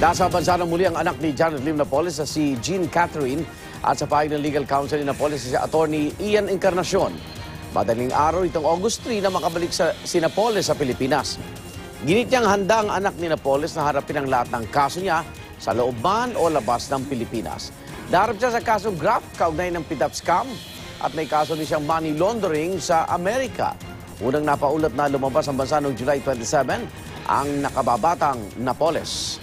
Nasa bansa na muli ang anak ni Janet Lim Napoles na si Jean Catherine at sa pahay ng legal counsel ni Napoles si Attorney Ian Encarnacion. Madaling araw itong August 3 na makabalik sa si Napoles sa Pilipinas. Ginit niyang handa ang anak ni Napoles na harapin ang lahat ng kaso niya sa loob man o labas ng Pilipinas. Naharap siya sa kasong graft kaugnay ng pitap scam at may kaso din siyang money laundering sa Amerika. Unang napaulat na lumabas ang bansa noong July 27 ang nakababatang Napoles.